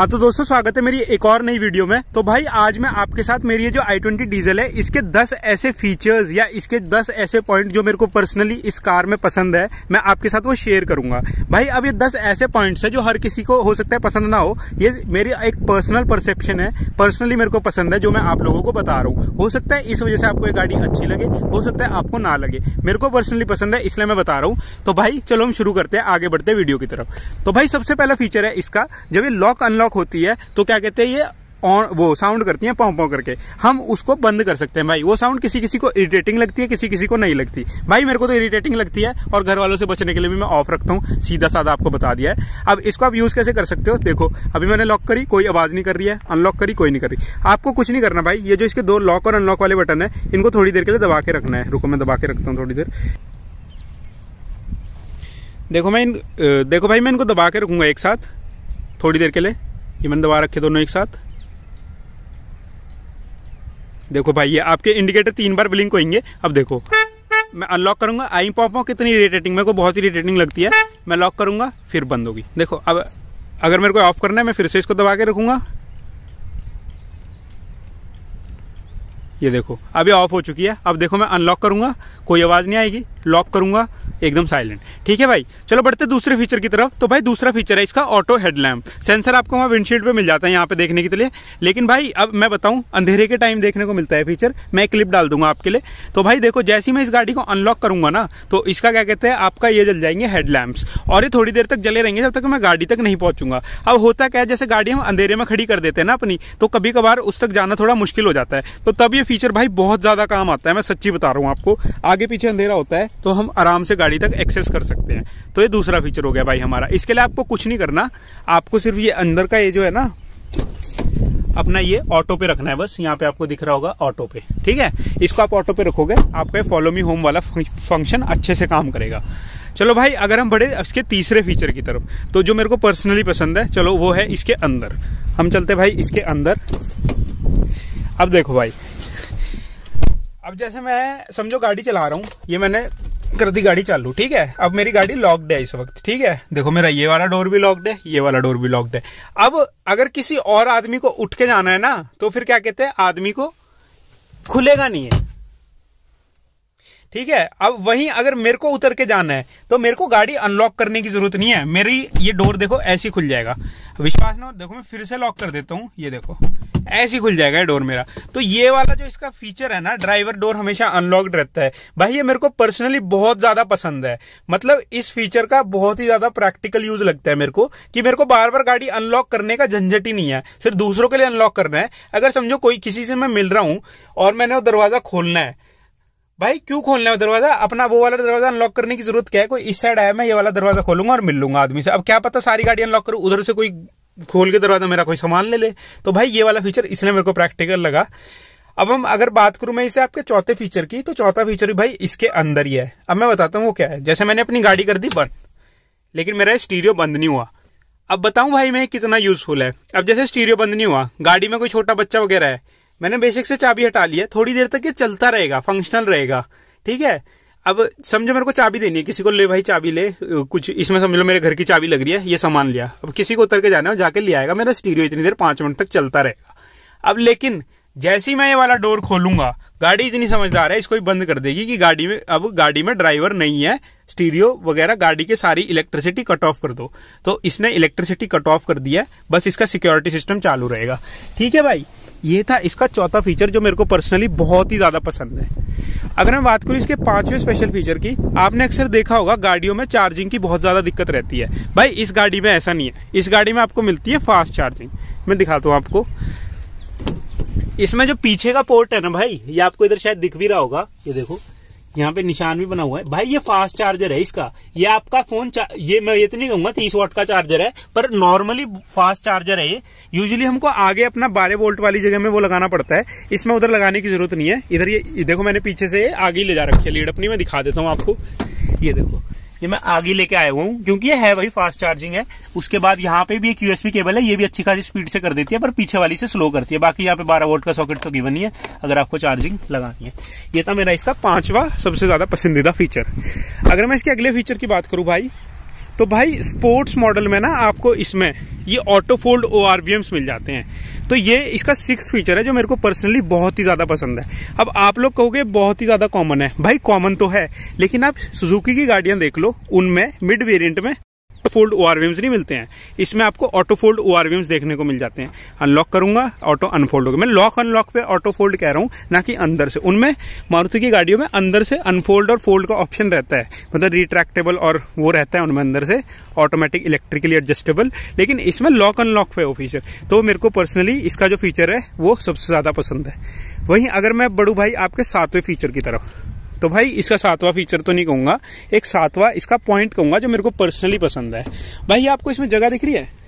हाँ तो दोस्तों, स्वागत है मेरी एक और नई वीडियो में। तो भाई, आज मैं आपके साथ मेरी ये जो आई ट्वेंटी डीजल है, इसके 10 ऐसे फीचर्स या इसके 10 ऐसे पॉइंट जो मेरे को पर्सनली इस कार में पसंद है, मैं आपके साथ वो शेयर करूँगा। भाई, अब ये 10 ऐसे पॉइंट्स है जो हर किसी को हो सकता है पसंद ना हो। ये मेरी एक पर्सनल परसेप्शन है पर्सनली मेरे को पसंद है, जो मैं आप लोगों को बता रहा हूँ। हो सकता है इस वजह से आपको ये गाड़ी अच्छी लगे, हो सकता है आपको ना लगे। मेरे को पर्सनली पसंद है, इसलिए मैं बता रहा हूँ। तो भाई, चलो हम शुरू करते हैं, आगे बढ़ते वीडियो की तरफ़। तो भाई, सबसे पहला फीचर है इसका, जब ये लॉक अनलॉक होती है तो क्या कहते हैं, ये ऑन वो साउंड करती है पाँव पाँव करके। हम उसको बंद कर सकते हैं भाई। वो साउंड किसी किसी को इरिटेटिंग लगती है किसी किसी को नहीं लगती। भाई, मेरे को तो इरिटेटिंग लगती है और घर वालों से बचने के लिए भी मैं ऑफ़ रखता हूँ। सीधा साधा आपको बता दिया है। अब इसको आप यूज़ कैसे कर सकते हो? देखो, अभी मैंने लॉक करी, कोई आवाज़ नहीं कर रही है। अनलॉक करी, कोई नहीं कर रही। आपको कुछ नहीं करना भाई। ये जो इसके दो लॉक और अनलॉक वाले बटन है, इनको थोड़ी देर के लिए दबा के रखना है। रुको, मैं दबा के रखता हूँ थोड़ी देर। देखो, मैं इन देखो भाई, मैं इनको दबा के रखूँगा एक साथ, थोड़ी देर के लिए। ये मैंने दबा रखे दोनों एक साथ। देखो भाई, ये आपके इंडिकेटर तीन बार ब्लिंक होंगे अब देखो, मैं अनलॉक करूँगा। आई पॉप कितनी इरिटेटिंग मेरे को बहुत ही इरिटेटिंग लगती है। मैं लॉक करूँगा, फिर बंद होगी। देखो, अब अगर मेरे को ऑफ़ करना है, मैं फिर से इसको दबा के रखूँगा। ये देखो, अभी ऑफ़ हो चुकी है। अब देखो, मैं अनलॉक करूँगा, कोई आवाज़ नहीं आएगी। लॉक करूँगा एकदम साइलेंट ठीक है भाई? चलो बढ़ते दूसरे फीचर की तरफ़। तो भाई दूसरा फीचर है इसका ऑटो हेडलैम्प सेंसर आपको वहाँ विंडशील्ड पे मिल जाता है यहाँ पे देखने के लिए। लेकिन भाई, अब मैं बताऊँ, अंधेरे के टाइम देखने को मिलता है फीचर मैं क्लिप डाल दूँगा आपके लिए। तो भाई देखो, जैसे ही मैं इस गाड़ी को अनलॉक करूँगा ना तो इसका क्या कहते हैं, आपका ये जल जाएँगे हेडलैम्प्स और ये थोड़ी देर तक जले रहेंगे जब तक मैं गाड़ी तक नहीं पहुंचूँगा। अब होता क्या है, जैसे गाड़ी हम अंधेरे में खड़ी कर देते हैं ना अपनी तो कभी कभार उस तक जाना थोड़ा मुश्किल हो जाता है। तो तब ये फीचर भाई बहुत ज़्यादा काम आता है। मैं सच्ची बता रहा हूँ आपको। आगे पीछे अंधेरा होता है तो हम आराम से गाड़ी तक एक्सेस कर सकते हैं। तो ये दूसरा फीचर हो गया भाई हमारा। इसके लिए आपको कुछ नहीं करना। आपको सिर्फ़ ये अंदर का ये जो है ना, अपना ये ऑटो पे रखना है बस। यहाँ पे आपको दिख रहा होगा ऑटो पे। ठीक है? इसको आप ऑटो पे रखोगे, आपका फॉलो मी होम वाला फ़ंक्शन अच्छे से काम करेगा। चलो भाई, अगर हम बढ़े इसके तीसरे फीचर की तरफ़ तो जो मेरे को पर्सनली पसंद है, चलो वो है इसके अंदर। हम चलते भाई इसके अंदर। अब देखो भाई। अब जैसे मैं, समझो गाड़ी चला रहा हूँ। ये मैंने कर दी गाड़ी चालू, ठीक है? अब मेरी गाड़ी लॉक्ड है इस वक्त, ठीक है? देखो मेरा ये वाला डोर भी लॉक्ड है, ये वाला डोर भी लॉक्ड है। अब अगर किसी और आदमी को उठ के जाना है ना तो फिर क्या कहते हैं? आदमी को खुलेगा नहीं है। ठीक है? अब वहीं अगर मेरे को उतर के जाना है तो मेरे को गाड़ी अनलॉक करने की ज़रूरत नहीं है। मेरी ये डोर देखो ऐसी खुल जाएगा। विश्वास ना देखो मैं फिर से लॉक कर देता हूँ, ये देखो। ऐसे खुल जाएगा डोर मेरा। तो ये वाला जो इसका फीचर है ना ड्राइवर डोर हमेशा अनलॉक्ड रहता है। भाई ये मेरे को पर्सनली बहुत ज़्यादा पसंद है। मतलब इस फीचर का बहुत ही ज़्यादा प्रैक्टिकल यूज़ लगता है मेरे को, कि मेरे को बार बार गाड़ी अनलॉक करने का झंझट ही नहीं है। सिर्फ़ दूसरों के लिए अनलॉक करना है। अगर समझो कोई किसी से मैं मिल रहा हूँ और मैंने वो दरवाज़ा खोलना है। भाई क्यों खोलना है दरवाज़ा? अपना वो वाला दरवाज़ा अनलॉक करने की ज़रूरत क्या है? कोई इस साइड आया, मैं ये वाला दरवाज़ा खोलूँगा और मिल लूँगा आदमी से। अब क्या पता सारी गाड़ी अनलॉक करूँ, उधर से कोई खोल के दरवाज़ा मेरा कोई सामान ले ले। तो भाई ये वाला फीचर इसलिए मेरे को प्रैक्टिकल लगा। अब हम अगर बात करूँ मैं इसे आपके चौथे फीचर की तो चौथा फीचर भी भाई इसके अंदर ही है। अब मैं बताता हूँ वो क्या है। जैसे मैंने अपनी गाड़ी कर दी, बंद। लेकिन मेरा स्टीरियो बंद नहीं हुआ। अब बताऊँ भाई मैं कितना यूजफुल है। अब जैसे स्टीरियो बंद नहीं हुआ, गाड़ी में कोई छोटा बच्चा वगैरह है। मैंने बेसिक से चाबी हटा ली है। थोड़ी देर तक ये चलता रहेगा फंक्शनल रहेगा। ठीक है? अब समझो मेरे को चाबी देनी है, किसी को ले भाई चाबी ले, कुछ इसमें समझ लो मेरे घर की चाबी लग रही है, ये सामान लिया। अब किसी को उतर के जाना है, जाके ले आएगा, मेरा स्टीरियो इतनी देर पाँच मिनट तक चलता रहेगा। अब लेकिन जैसे ही मैं ये वाला डोर खोलूँगा, गाड़ी इतनी समझदार है, इसको ही बंद कर देगी कि गाड़ी में, अब गाड़ी में ड्राइवर नहीं है, स्टीरियो वगैरह, गाड़ी के सारी इलेक्ट्रिसिटी कट ऑफ़ कर दो। तो इसने इलेक्ट्रिसिटी कट ऑफ़ कर दिया बस इसका सिक्योरिटी सिस्टम चालू रहेगा। ठीक है भाई, ये था इसका चौथा फीचर जो मेरे को पर्सनली बहुत ही ज़्यादा पसंद है। अगर मैं बात करूँ इसके पाँचवें स्पेशल फीचर की, आपने अक्सर देखा होगा, गाड़ियों में चार्जिंग की बहुत ज़्यादा दिक्कत रहती है। भाई, इस गाड़ी में ऐसा नहीं है। इस गाड़ी में आपको मिलती है फास्ट चार्जिंग मैं दिखाता हूँ आपको। इसमें जो पीछे का पोर्ट है ना भाई, ये आपको इधर शायद दिख भी रहा होगा। ये देखो, यहाँ पे निशान भी बना हुआ है। भाई, ये फास्ट चार्जर है इसका। ये आपका फ़ोन ये मैं ये तो नहीं कहूँगा, तीस वोट का चार्जर है, पर नॉर्मली फास्ट चार्जर है ये। यूजुअली हमको आगे अपना बारह वोल्ट वाली जगह में वो लगाना पड़ता है। इसमें उधर लगाने की ज़रूरत नहीं है। इधर ये देखो मैंने पीछे से आगे ही ले जा रखी है लीड अपनी, मैं दिखा देता हूँ आपको। ये देखो ये मैं आगे लेके आया हुआ हूँ, क्योंकि ये है भाई फास्ट चार्जिंग है। उसके बाद यहाँ पे भी एक यूएसबी केबल है, ये भी अच्छी खासी स्पीड से कर देती है, पर पीछे वाली से स्लो करती है। बाकी यहाँ पे बारह वोल्ट का सॉकेट तो गिवन ही है, अगर आपको चार्जिंग लगानी है। ये था मेरा इसका पांचवा सबसे ज़्यादा पसंदीदा फीचर अगर मैं इसके अगले फीचर की बात करूँ भाई तो भाई स्पोर्ट्स मॉडल में ना आपको इसमें ये ऑटो फोल्ड ओ मिल जाते हैं। तो ये इसका सिक्स फीचर है, जो मेरे को पर्सनली बहुत ही ज़्यादा पसंद है। अब आप लोग कहोगे, बहुत ही ज़्यादा कॉमन है। भाई कॉमन तो है, लेकिन आप सुजुकी की गाड़ियाँ देख लो, उनमें मिड वेरियंट में फोल्ड ओ नहीं मिलते हैं। इसमें आपको ऑटो फोल्ड ओ देखने को मिल जाते हैं। अनलॉक करूँगा ऑटो अनफोल्ड होगा। मैं लॉक अनलॉक पे ऑटो फोल्ड कह रहा हूँ, ना कि अंदर से। उनमें मारुति की गाड़ियों में अंदर से अनफोल्ड और फोल्ड का ऑप्शन रहता है। मतलब रिट्रैक्टेबल और वो रहता है उनमें अंदर से। ऑटोमेटिक इलेक्ट्रिकली एडजस्टेबल लेकिन इसमें लॉक अनलॉक पे वो फीचर तो मेरे को पर्सनली इसका जो फीचर है, वो सबसे ज़्यादा पसंद है। वहीं अगर मैं बड़ू भाई आपके सातवें फीचर की तरफ़ तो भाई इसका सातवां फीचर तो नहीं कहूँगा। एक सातवां इसका पॉइंट कहूँगा जो मेरे को पर्सनली पसंद है। भाई आपको इसमें जगह दिख रही है?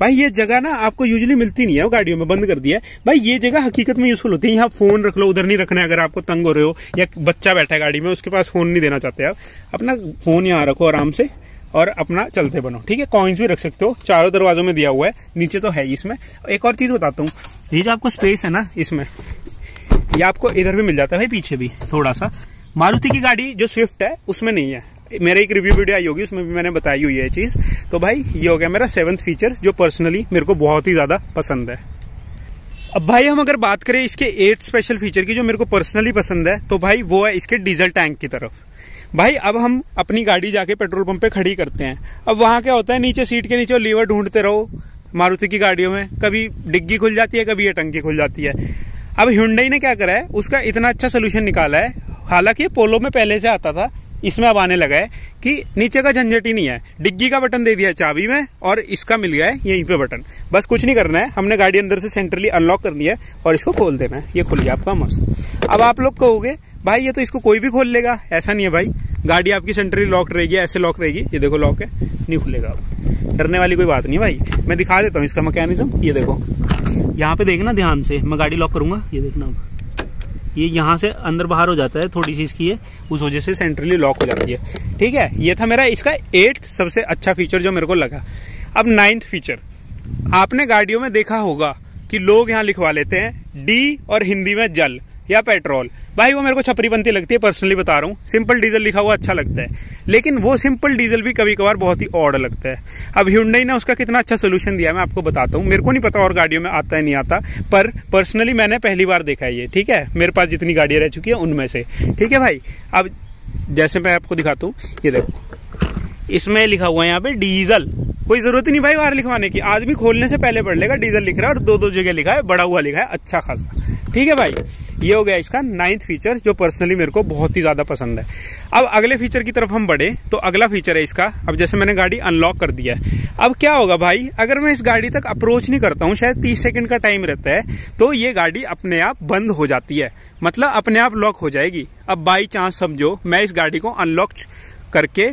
भाई, ये जगह ना आपको यूजली मिलती नहीं है, वो गाड़ियों में बंद कर दिया है। भाई, ये जगह हकीकत में यूजफुल होती है। यहाँ फ़ोन रख लो, उधर नहीं रखना है, अगर आपको तंग हो रहे हो, या बच्चा बैठा है गाड़ी में, उसके पास फ़ोन नहीं देना चाहते आप। अपना फ़ोन यहाँ रखो आराम से, और अपना चलते बनो, ठीक है? कॉइन्स भी रख सकते हो, चारों दरवाजों में दिया हुआ है, नीचे तो है इसमें। एक और चीज़ बताता हूँ। ये जो आपको स्पेस है ना, इसमें ये आपको इधर भी मिल जाता है भाई, पीछे भी थोड़ा सा मारुति की गाड़ी जो स्विफ्ट है, उसमें नहीं है। मेरे एक रिव्यू वीडियो आई होगी, उसमें भी मैंने बताई हुई है चीज़। तो भाई, ये हो गया मेरा सेवंथ फीचर जो पर्सनली मेरे को बहुत ही ज़्यादा पसंद है। अब भाई, हम अगर बात करें इसके एट स्पेशल फीचर की, जो मेरे को पर्सनली पसंद है तो भाई, वो है इसके डीजल टैंक की तरफ़। भाई, अब हम अपनी गाड़ी जाके पेट्रोल पंप पे खड़ी करते हैं। अब वहाँ क्या होता है, नीचे सीट के नीचे लीवर ढूंढते रहो, मारुति की गाड़ियों में। कभी डिग्गी खुल जाती है, कभी ये टंकी खुल जाती है। अब हिंडई ने क्या करा है? उसका इतना अच्छा सोल्यूशन निकाला है। हालाँकि पोलो में पहले से आता था, इसमें अब आने लगा है कि नीचे का झंझट ही नहीं है। डिग्गी का बटन दे दिया चाबी में और इसका मिल गया है यहीं पे बटन। बस कुछ नहीं करना है, हमने गाड़ी अंदर से सेंट्रली अनलॉक करनी है और इसको खोल देना है। ये खुल गया आपका मस्त। अब आप लोग कहोगे, भाई, ये तो इसको कोई भी खोल लेगा? ऐसा नहीं है भाई। गाड़ी आपकी सेंट्रली लॉक रहेगी, ऐसे लॉक रहेगी। ये देखो लॉक है, नहीं खुलेगा डरने वाली कोई बात नहीं भाई। मैं दिखा देता हूँ इसका मैकेनिज्म ये देखो। यहाँ पे देखना ध्यान से, मैं गाड़ी लॉक करूँगा, ये देखना अब। ये यहाँ से अंदर बाहर हो जाता है, थोड़ी सी इसकी है उस वजह से सेंट्रली लॉक हो जाती है। ठीक है, ये था मेरा इसका एट्थ सबसे अच्छा फीचर जो मेरे को लगा। अब नाइन्थ फीचर आपने गाड़ियों में देखा होगा कि लोग यहाँ लिखवा लेते हैं डी और हिंदी में जल या पेट्रोल भाई, वो मेरे को छपरी बनती लगती है पर्सनली बता रहा हूँ। सिंपल डीजल लिखा हुआ अच्छा लगता है। लेकिन वो सिंपल डीजल भी कभी कभार बहुत ही ऑड लगता है। अब ह्यूंडई ने उसका कितना अच्छा सोल्यूशन दिया मैं आपको बताता हूँ। मेरे को नहीं पता और गाड़ियों में आता है, नहीं आता, पर पर्सनली मैंने पहली बार देखा है ये, ठीक है? मेरे पास जितनी गाड़ियाँ रह चुकी हैं, उनमें से। ठीक है भाई? अब जैसे मैं आपको दिखाता हूँ, ये देखो। इसमें लिखा हुआ है यहाँ पे डीजल कोई ज़रूरत नहीं भाई बाहर लिखवाने की। आदमी खोलने से पहले पढ़ लेगा डीजल लिख रहा है और दो दो जगह लिखा है, बड़ा हुआ लिखा है अच्छा खासा। ठीक है भाई? ये हो गया इसका नाइन्थ फीचर जो पर्सनली मेरे को बहुत ही ज़्यादा पसंद है। अब अगले फीचर की तरफ़ हम बढ़े तो अगला फीचर है इसका। अब जैसे मैंने गाड़ी अनलॉक कर दिया है। अब क्या होगा भाई, अगर मैं इस गाड़ी तक अप्रोच नहीं करता हूँ, शायद तीस सेकंड का टाइम रहता है तो ये गाड़ी अपने आप बंद हो जाती है। मतलब अपने आप लॉक हो जाएगी। अब बाई चांस समझो, मैं इस गाड़ी को अनलॉक करके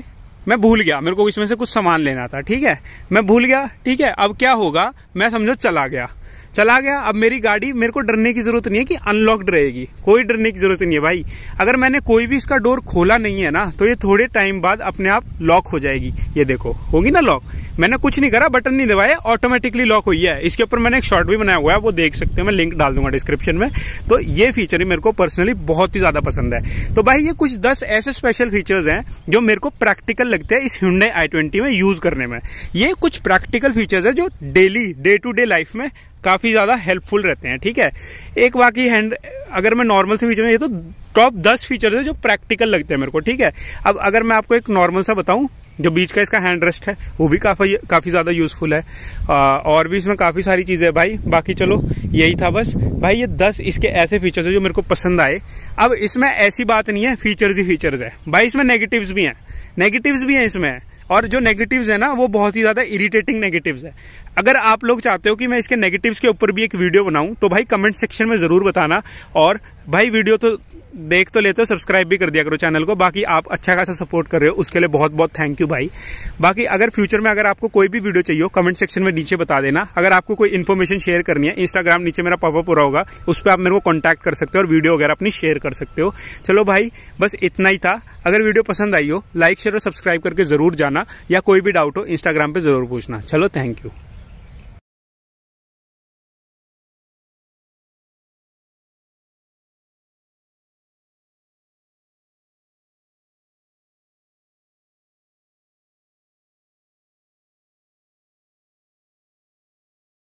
मैं भूल गया। मेरे को इसमें से कुछ सामान लेना था, ठीक है? मैं भूल गया, ठीक है? अब क्या होगा? मैं समझो चला गया। चला गया। अब मेरी गाड़ी, मेरे को डरने की ज़रूरत नहीं है कि अनलॉक्ड रहेगी। कोई डरने की ज़रूरत नहीं है भाई। अगर मैंने कोई भी इसका डोर खोला नहीं है ना तो ये थोड़े टाइम बाद अपने आप लॉक हो जाएगी। ये देखो, होगी ना लॉक मैंने कुछ नहीं करा, बटन नहीं दबाया ऑटोमेटिकली लॉक हुई है। इसके ऊपर मैंने एक शॉर्ट भी बनाया हुआ है, वो देख सकते हैं, मैं लिंक डाल दूँगा डिस्क्रिप्शन में। तो ये फीचर ही मेरे को पर्सनली बहुत ही ज़्यादा पसंद है। तो भाई, ये कुछ दस ऐसे स्पेशल फीचर्स हैं जो मेरे को प्रैक्टिकल लगते हैं इस हिंडे आई ट्वेंटी में यूज़ करने में। ये कुछ प्रैक्टिकल फीचर्स है जो daily day to day life में काफ़ी ज़्यादा हेल्पफुल रहते हैं, ठीक है? एक बाकी हैंड अगर मैं नॉर्मल से फीचर में ये तो टॉप दस फीचर्स है जो प्रैक्टिकल लगते हैं मेरे को, ठीक है? अब अगर मैं आपको एक नॉर्मल सा बताऊँ जो बीच का इसका हैंड रेस्ट है वो भी काफ़ी काफ़ी ज़्यादा यूज़फुल है। आ, और भी इसमें काफ़ी सारी चीज़ें भाई। बाकी चलो यही था बस। भाई ये दस इसके ऐसे फीचर्स हैं जो मेरे को पसंद आए। अब इसमें ऐसी बात नहीं है फीचर्स ही फीचर्स है। भाई इसमें नेगेटिव्स भी हैं। नेगेटिव्स भी हैं इसमें। और जो नेगेटिव्स है ना वो बहुत ही ज़्यादा इरीटेटिंग नेगेटिव्स है। अगर आप लोग चाहते हो कि मैं इसके नेगेटिव्स के ऊपर भी एक वीडियो बनाऊँ तो भाई कमेंट सेक्शन में ज़रूर बताना। और भाई वीडियो तो देख तो लेते हो सब्सक्राइब भी कर दिया करो चैनल को। बाकी आप अच्छा खासा सपोर्ट कर रहे हो, उसके लिए बहुत बहुत थैंक यू भाई। बाकी अगर फ्यूचर में अगर आपको कोई भी वीडियो चाहिए हो कमेंट सेक्शन में नीचे बता देना। अगर आपको कोई इन्फॉर्मेशन शेयर करनी है इंस्टाग्राम नीचे मेरा पॉपअप पूरा होगा, उस पर आप मेरे को कॉन्टैक्ट कर सकते हो और वीडियो वगैरह अपनी शेयर कर सकते हो। चलो भाई, बस इतना ही था। अगर वीडियो पसंद आई हो लाइक शेयर और सब्सक्राइब करके ज़रूर जाना, या कोई भी डाउट हो इंस्टाग्राम पर ज़रूर पूछना। चलो थैंक यू